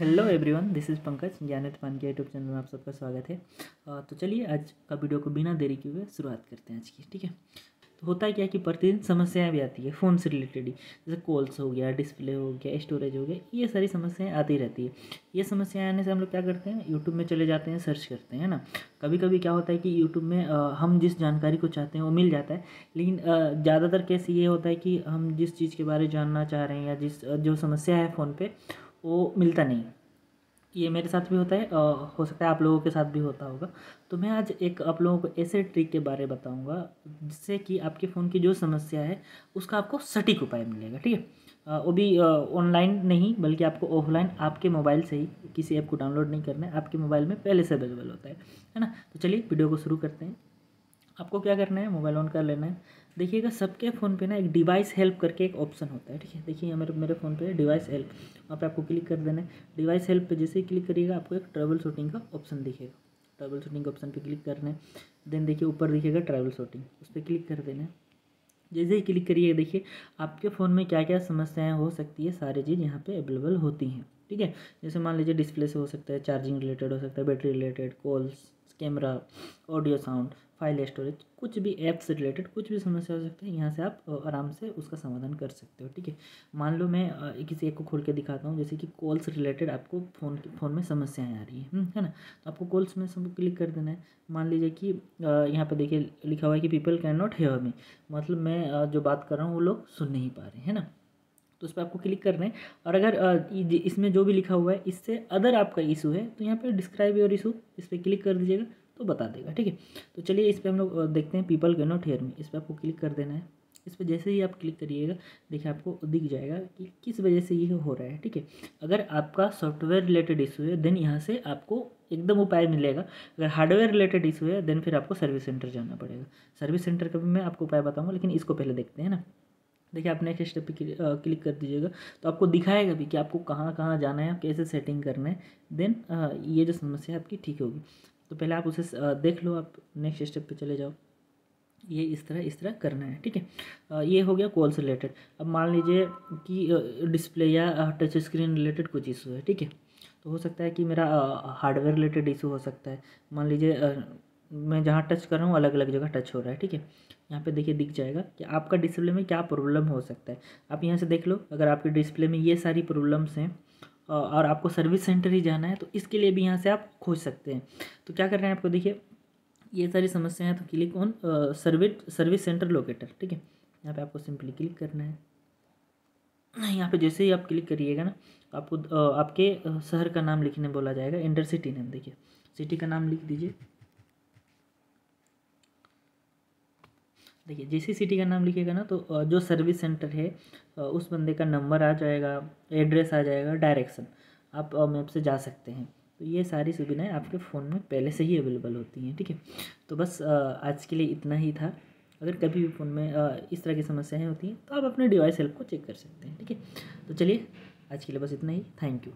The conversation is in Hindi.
Hello everyone this is Pankaj ज्ञानित मान के यूट्यूब चैनल में आप सबका स्वागत है। तो चलिए आज का वीडियो को बिना देरी किए हुए शुरुआत करते हैं आज की ठीक है? तो होता है क्या कि प्रतिदिन समस्याएँ भी आती है फ़ोन से रिलेटेड ही। जैसे कॉल्स हो गया डिस्प्ले हो गया स्टोरेज हो गया ये सारी समस्याएँ आती रहती है। ये समस्याएँ आने से हम लोग क्या करते हैं? यूट्यूब में चले जाते हैं सर्च करते हैं ना? कभी कभी क्या होता है कि यूट्यूब में अ, हम जिस जानकारी को चाहते हैं वो मिल जाता है। लेकिन ज़्यादातर केस ये होता है कि हम जिस चीज़ के बारे में जानना चाह रहे हैं या जिस जो समस्या है फ़ोन पे वो मिलता नहीं ये मेरे साथ भी होता है अ, हो सकता है आप लोगों के साथ भी होता होगा। तो मैं आज एक आप लोगों को ऐसे ट्रिक के बारे में बताऊँगा जिससे कि आपके फ़ोन की जो समस्या है उसका आपको सटीक उपाय मिलेगा ठीक है? वो भी ऑनलाइन नहीं बल्कि आपको ऑफलाइन आपके मोबाइल से ही किसी ऐप को डाउनलोड नहीं करना है आपके मोबाइल में पहले से अवेलेबल होता है है ना? तो चलिए वीडियो को शुरू करते हैं। आपको क्या करना है? मोबाइल ऑन कर लेना है। देखिएगा, सबके फ़ोन पे ना एक डिवाइस हेल्प करके एक ऑप्शन होता है, ठीक है? देखिए, मेरे मेरे फ़ोन पे डिवाइस हेल्प वहाँ पे आपको क्लिक कर देना है। डिवाइस हेल्प पे जैसे ही क्लिक करिएगा, आपको एक ट्रैवल शूटिंग का ऑप्शन दिखेगा। ट्रैवल शूटिंग का ऑप्शन पे क्लिक करना है। देन देखिए, ऊपर दिखेगा ट्रैवल शूटिंग उस पर क्लिक कर देना है। जैसे ही क्लिक करिएगा, देखिए, आपके फ़ोन में क्या क्या समस्याएँ हो सकती है, सारी चीज़ यहाँ पर अवेलेबल होती हैं। ठीक है? जैसे मान लीजिए डिस्प्ले से हो सकता है चार्जिंग रिलेटेड हो सकता है battery related calls camera audio sound file storage कुछ भी ऐप से रिलेटेड कुछ भी समस्या हो सकता है यहाँ से आप आराम से उसका समाधान कर सकते हो ठीक है? मान लो मैं किसी एक को खोल के दिखाता हूँ जैसे कि कॉल्स रिलेटेड आपको फ़ोन फ़ोन में समस्याएँ आ रही है हम्म, है ना? तो आपको कॉल्स में सब क्लिक कर देना है। मान लीजिए कि यहाँ पर देखिए लिखा हुआ है कि people can not hear me मतलब मैं जो बात कर रहा हूँ वो लोग सुन नहीं पा रहे हैं ना? तो उस पर आपको क्लिक करना है। और अगर इसमें जो भी लिखा हुआ है, इससे अदर आपका इशू है तो यहाँ पर डिस्क्राइब योर इशू इस पर क्लिक कर दीजिएगा तो बता देगा, ठीक है? तो चलिए इस पर हम लोग देखते हैं पीपल के नॉट हेयर मी, इस पर आपको क्लिक कर देना है। इस पर जैसे ही आप क्लिक करिएगा, देखिए आपको दिख जाएगा कि किस वजह से ये हो रहा है, ठीक है? अगर आपका सॉफ्टवेयर रिलेटेड इशू है देन यहाँ से आपको एकदम उपाय मिलेगा। अगर हार्डवेयर रिलेटेड इशू है देन फिर आपको सर्विस सेंटर जाना पड़ेगा। सर्विस सेंटर का भी मैं आपको उपाय बताऊँगा, लेकिन इसको पहले देखते हैं ना। देखिए आप नेक्स्ट स्टेप पे क्लिक कर दीजिएगा। तो आपको दिखाएगा भी कि आपको कहाँ कहाँ जाना है कैसे सेटिंग करना है। देन ये जो समस्या है आपकी ठीक होगी। तो पहले आप उसे देख लो, आप नेक्स्ट स्टेप पे चले जाओ। ये इस तरह इस तरह करना है, ठीक है? ये हो गया कॉल से रिलेटेड अब मान लीजिए कि डिस्प्ले या टच स्क्रीन रिलेटेड कुछ इशू है, ठीक है? तो हो सकता है कि मेरा हार्डवेयर रिलेटेड इशू हो सकता है। मान लीजिए मैं जहाँ टच कर रहा हूँ अलग अलग जगह टच हो रहा है, ठीक है? यहाँ पे देखिए दिख जाएगा कि आपका डिस्प्ले में क्या प्रॉब्लम हो सकता है। आप यहाँ से देख लो, अगर आपके डिस्प्ले में ये सारी प्रॉब्लम्स हैं और आपको सर्विस सेंटर ही जाना है तो इसके लिए भी यहाँ से आप खोज सकते हैं। तो क्या कर रहे हैं आपको देखिए, ये सारी समस्याएँ तो click on service service centre locator ठीक है? यहाँ पे आपको सिंपली क्लिक करना है। यहाँ पे जैसे ही आप क्लिक करिएगा ना, आपको आपके शहर का नाम लिखने बोला जाएगा इंटर सिटी नेम देखिए। सिटी का नाम लिख दीजिए। देखिए जैसे सिटी का नाम लिखिएगा ना तो जो सर्विस सेंटर है उस बंदे का नंबर आ जाएगा एड्रेस आ जाएगा डायरेक्शन आप मैप से जा सकते हैं। तो ये सारी सुविधाएँ आपके फ़ोन में पहले से ही अवेलेबल होती हैं, ठीक है? तो बस आज के लिए इतना ही था। अगर कभी भी फ़ोन में इस तरह की समस्याएँ होती हैं तो आप अपने डिवाइस हेल्प को चेक कर सकते हैं, ठीक है? तो चलिए, आज के लिए बस इतना ही। Thank you